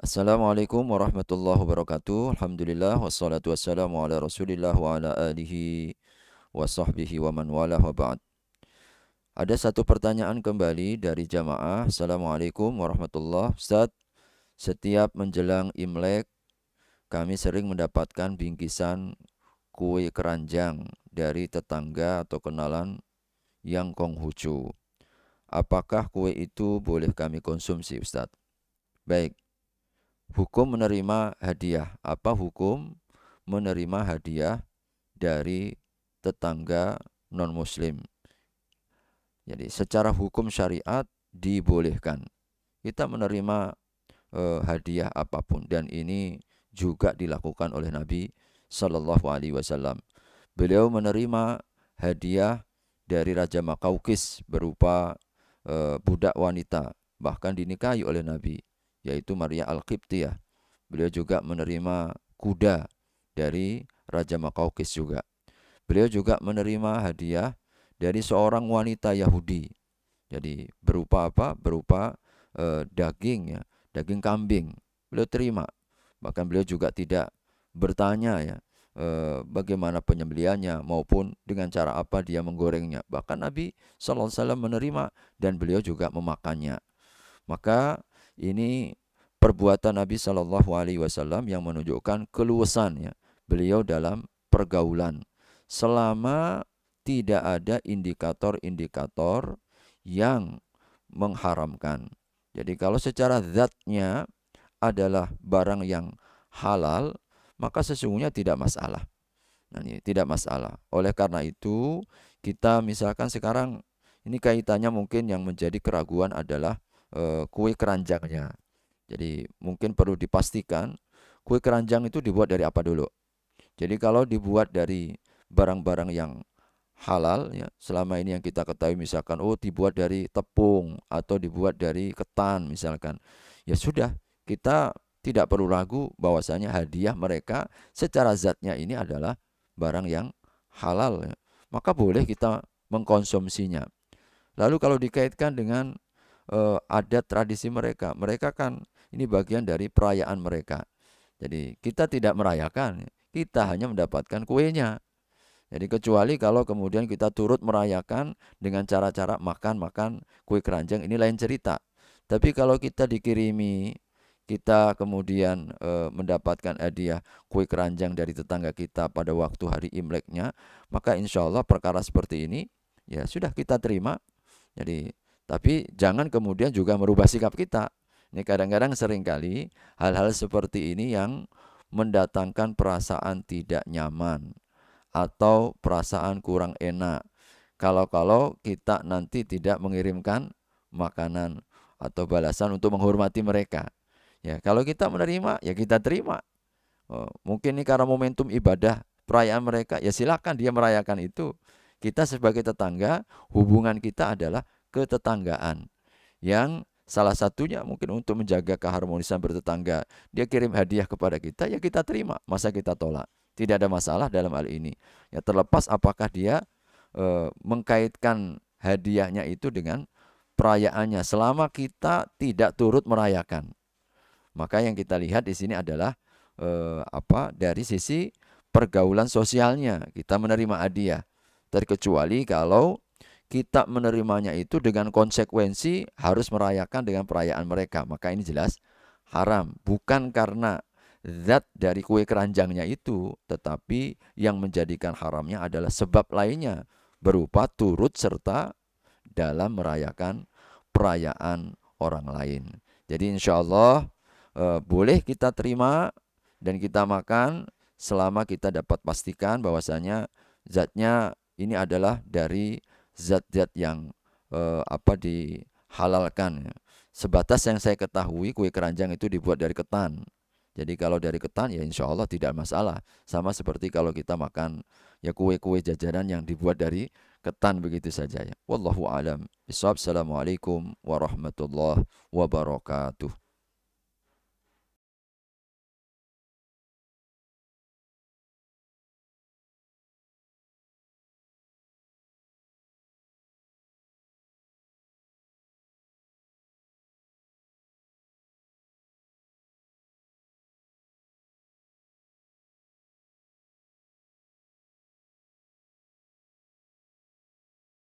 Assalamualaikum warahmatullahi wabarakatuh. Alhamdulillah wassalatu wassalamu ala Rasulillah wa ala alihi wa sahbihi wa man wala wa ba'd. Ada satu pertanyaan kembali dari jamaah. Assalamualaikum warahmatullahi Ustaz, setiap menjelang Imlek kami sering mendapatkan bingkisan kue keranjang dari tetangga atau kenalan yang Konghucu. Apakah kue itu boleh kami konsumsi Ustaz? Baik, hukum menerima hadiah. Apa hukum menerima hadiah dari tetangga non-muslim? Jadi secara hukum syariat dibolehkan kita menerima eh, hadiah apa pun dan ini juga dilakukan oleh Nabi Shallallahu Alaihi Wasallam. Beliau menerima hadiah dari Raja Makaukis berupa eh, budak wanita bahkan dinikahi oleh Nabi yaitu Maria Al-Qibtiyah. Beliau juga menerima kuda dari Raja Makaukis juga. Beliau juga menerima hadiah dari seorang wanita Yahudi. Jadi berupa apa? Berupa e, daging ya, daging kambing. Beliau terima. Bahkan beliau juga tidak bertanya ya e, bagaimana penyembeliannya maupun dengan cara apa dia menggorengnya. Bahkan Nabi Shallallahu Alaihi Wasallam menerima dan beliau juga memakannya. Maka ini perbuatan Nabi Shallallahu Alaihi Wasallam yang menunjukkan keluasan ya beliau dalam pergaulan selama tidak ada indikator-indikator yang mengharamkan. Jadi kalau secara zatnya adalah barang yang halal, maka sesungguhnya tidak masalah. Nah, ini tidak masalah. Oleh karena itu, kita misalkan sekarang ini kaitannya mungkin yang menjadi keraguan adalah uh, kue keranjangnya. Jadi mungkin perlu dipastikan kue keranjang itu dibuat dari apa dulu. Jadi kalau dibuat dari barang-barang yang halal ya selama ini yang kita ketahui misalkan oh dibuat dari tepung atau dibuat dari ketan misalkan ya sudah kita tidak perlu ragu bahwasanya hadiah mereka secara zatnya ini adalah barang yang halal ya. maka boleh kita mengkonsumsinya lalu kalau dikaitkan dengan uh, adat tradisi mereka. Mereka kan ini bagian dari perayaan mereka. Jadi kita tidak merayakan, kita hanya mendapatkan kuenya. Jadi kecuali kalau kemudian kita turut merayakan dengan cara-cara makan-makan kue keranjang ini lain cerita. Tapi kalau kita dikirimi kita kemudian e, mendapatkan hadiah kue keranjang dari tetangga kita pada waktu hari Imleknya, maka insya Allah perkara seperti ini ya sudah kita terima. Jadi tapi jangan kemudian juga merubah sikap kita. Ini kadang-kadang sering kali hal-hal seperti ini yang mendatangkan perasaan tidak nyaman atau perasaan kurang enak. Kalau-kalau kita nanti tidak mengirimkan makanan atau balasan untuk menghormati mereka. Ya, kalau kita menerima, ya kita terima. Oh, mungkin ini karena momentum ibadah perayaan mereka, ya silakan dia merayakan itu. Kita sebagai tetangga, hubungan kita adalah ketetanggaan yang salah satunya mungkin untuk menjaga keharmonisan bertetangga. Dia kirim hadiah kepada kita, ya kita terima. Masa kita tolak? Tidak ada masalah dalam hal ini. Ya terlepas apakah dia e, mengkaitkan hadiahnya itu dengan perayaannya selama kita tidak turut merayakan. Maka yang kita lihat di sini adalah e, apa? Dari sisi pergaulan sosialnya kita menerima hadiah. Terkecuali kalau kita menerimanya itu dengan konsekuensi harus merayakan dengan perayaan mereka. Maka ini jelas haram. Bukan karena zat dari kue keranjangnya itu, tetapi yang menjadikan haramnya adalah sebab lainnya berupa turut serta dalam merayakan perayaan orang lain. Jadi insya Allah eh, boleh kita terima dan kita makan selama kita dapat pastikan bahwasanya zatnya ini adalah dari zat-zat yang uh, apa dihalalkan. Sebatas yang saya ketahui kue keranjang itu dibuat dari ketan. Jadi kalau dari ketan ya insya Allah tidak masalah. Sama seperti kalau kita makan ya kue-kue jajanan yang dibuat dari ketan begitu saja ya. Wallahu alam. Assalamualaikum warahmatullahi wabarakatuh.